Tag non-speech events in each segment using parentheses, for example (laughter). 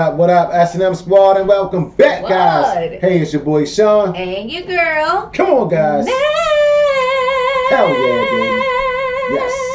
up, what up, S&M Squad, and welcome back, guys. Hey, it's your boy Shawn. And your girl. Come on, guys. Hell yeah, baby. Yes.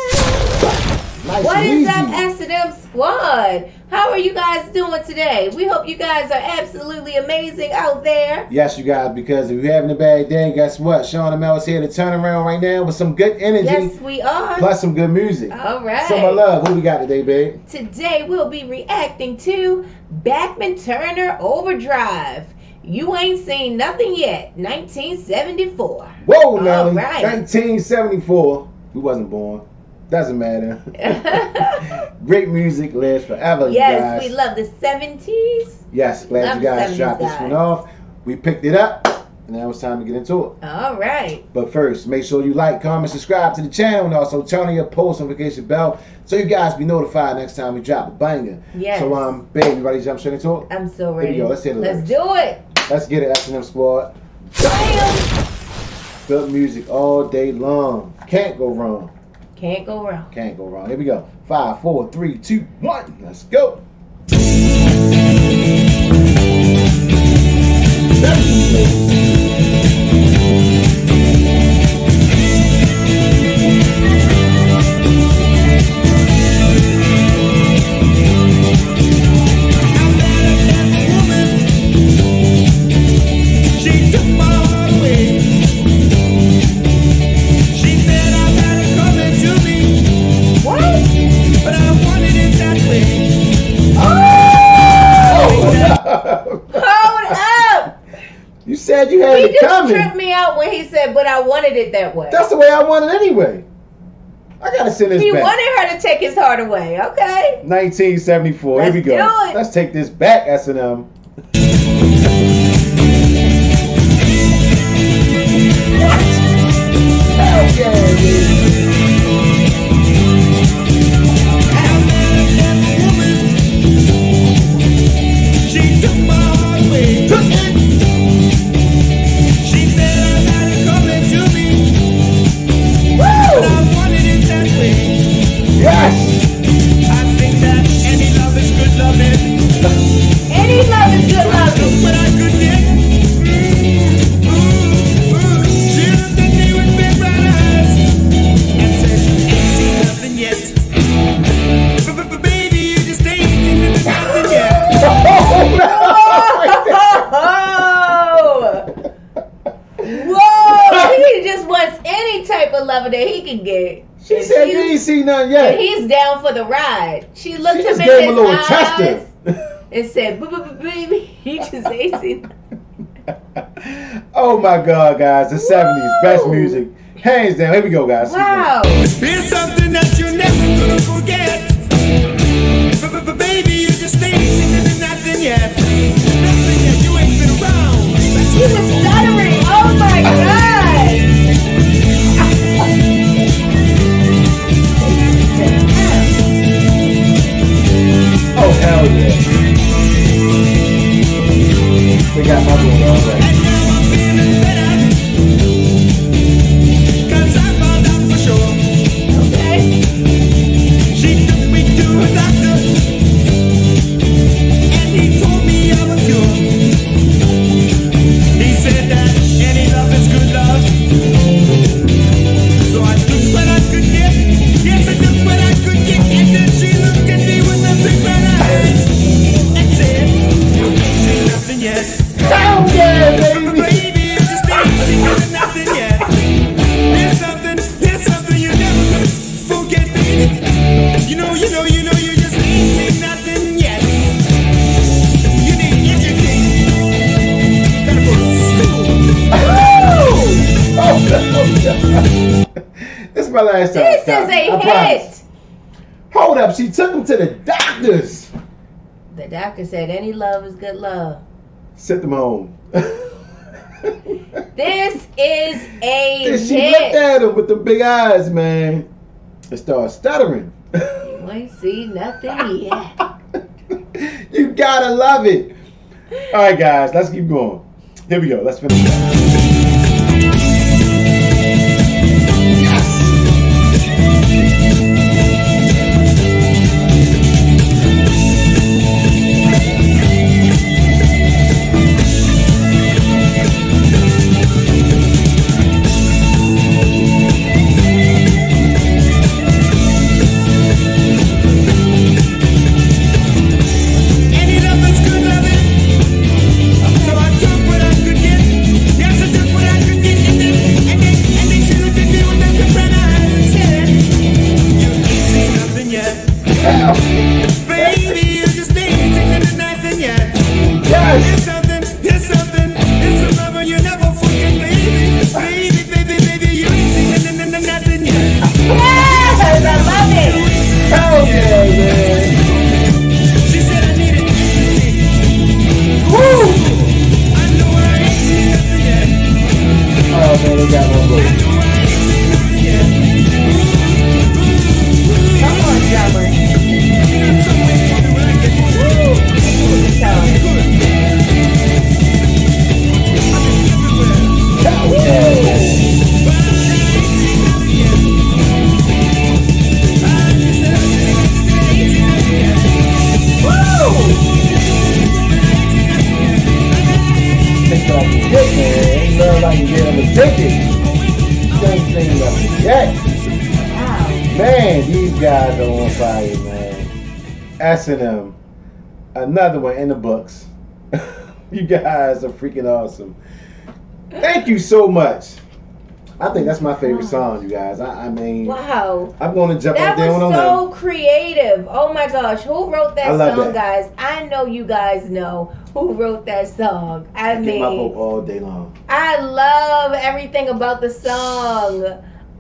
Nice What is up, S&M Squad? How are you guys doing today? We hope you guys are absolutely amazing out there. Yes, you guys, because if you're having a bad day, guess what? Shawn and Mel is here to turn around right now with some good energy, Yes, we are. plus some good music. All right. So, my love, what we got today, babe? Today we'll be reacting to Bachman Turner Overdrive. You ain't seen nothing yet. 1974. Whoa, Nelly. right. 1974. We wasn't born. Doesn't matter. (laughs) Great music lives forever, you yes, we love the 70s. Yes, glad Love you guys 70s shot this one off. We picked it up. and Now it's time to get into it. All right. But first, make sure you like, comment, subscribe to the channel, and also turn on your post notification bell so you guys be notified next time we drop a banger. Yes. So, um, babe, you ready to jump straight into it? I'm so Here we ready. go. Let's hit it, Let's do it. Let's get it, S&M Squad. Bam. Good music all day long. Can't go wrong. Can't go wrong. Can't go wrong. Here we go. Five, four, three, two, one. Let's go. You had He it just coming. tripped me out when he said, but I wanted it that way. That's the way I want it anyway. I gotta send this he back. wanted her to take his heart away, okay? 1974. Here we Let's go. Let's take this back, S&M. Hell yeah, type that he can get. She And said she- you ain't seen nothing And yet. he's down for the ride. She looked She him just in gave him a little eyes tester. and said, "Boo, boo, boo, baby." He just ain't seen. (laughs) oh my God, guys. The 70s. Best music. Hands down. Here we go, guys. Wow. Here's something that you're never gonna forget. Baby, my last time. This Stop is a I promise. hit. Hold up. She took him to the doctors. The doctor said any love is good love. Sent them home. (laughs) This is a Then she looked at him with the big eyes, man, and started stuttering. You ain't seen nothing yet. (laughs) you gotta love it. All right, guys, let's keep going. Here we go. Let's finish. yourself man. Love like you get them addicted. Same thing like that. Wow. Man, these guys are on fire, man. S&M, another one in the books. (laughs) you guys are freaking awesome. Thank you so much. I think that's my favorite song, you guys. I, I mean, Wow. I'm going to jump That up there was on so creative. Oh my gosh. Who wrote that song, that. guys? I know you guys know who wrote that song. I I get my vote mean, all day long. I love everything about the song.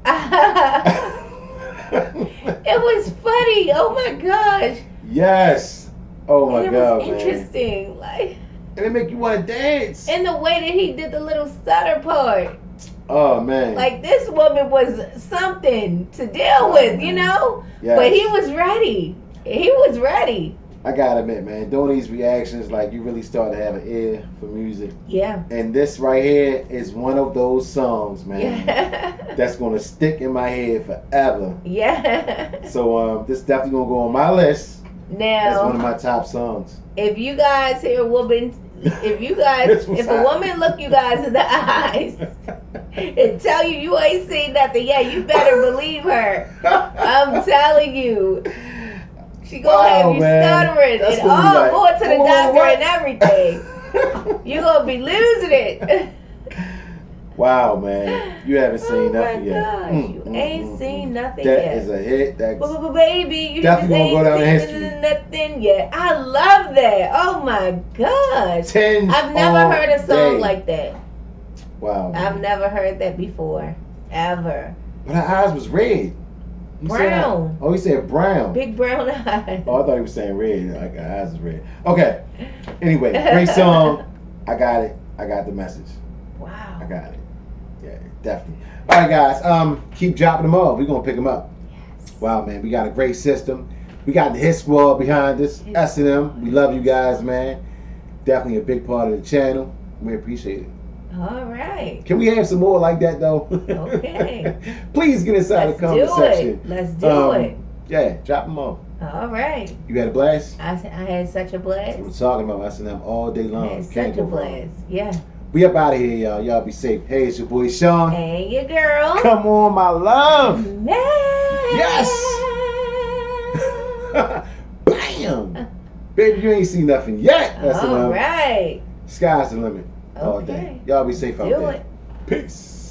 (laughs) it was funny. Oh my gosh. yes. Oh my and it God, was man. interesting. Like, And it make you want to dance. and the way that he did the little stutter part. Oh man. Like, this woman was something to deal with, you mm-hmm. know? yes. But he was ready. He was ready. I gotta admit, man, doing these reactions, like you really start to have an ear for music. Yeah. And this right here is one of those songs, man, Yeah. (laughs) that's gonna stick in my head forever. yeah. So um, this definitely gonna go on my list Now, that's one of my top songs. if you guys hear a woman, if you guys, (laughs) if a woman look you guys in the eyes (laughs) and tell you you ain't seen nothing yeah, you better believe her. I'm telling you. She gonna Wow, have you man. stuttering That's and all like, going to the "Whoa, doctor what?" and everything. (laughs) You gonna be losing it. (laughs) wow, man, you haven't oh seen my nothing yet. gosh, Mm, you mm, ain't mm, seen mm. nothing That yet. is a hit. That's baby, you Definitely gonna go down in history. nothing yet. I love that. Oh my gosh. ten. I've never heard a song day. like that. Wow. man. I've never heard that before. Ever. But her eyes was red. You said- Brown. oh, he said brown. Big brown (laughs) eyes. Oh, I thought he was saying red. Like eyes is red. Okay. Anyway, great (laughs) song. I got it. I got the message. Wow. I got it. Yeah, definitely. All right, guys. Um, keep dropping them off. We're gonna pick them up. Yes. Wow, man, we got a great system. We got the hit squad behind us. S and M. We love you guys, man. Definitely a big part of the channel. We appreciate it. All right. Can we have some more like that though? Okay. (laughs) Please get inside Let's the comment do section. it. Let's do Um, it. Yeah, drop them off. All right. You had a blast. I, I had such a blast. We're talking about S and M all day I long. had Can't such a go wrong. blast. Yeah. We up out of here, y'all. Y'all be safe. Hey, it's your boy Shawn. Hey, your girl. Come on, my love. Yes. (laughs) Bam! (laughs) Baby, you ain't seen nothing yet. That's All right. Sky's the limit all Okay. day. Y'all be safe out Do there. it. Peace.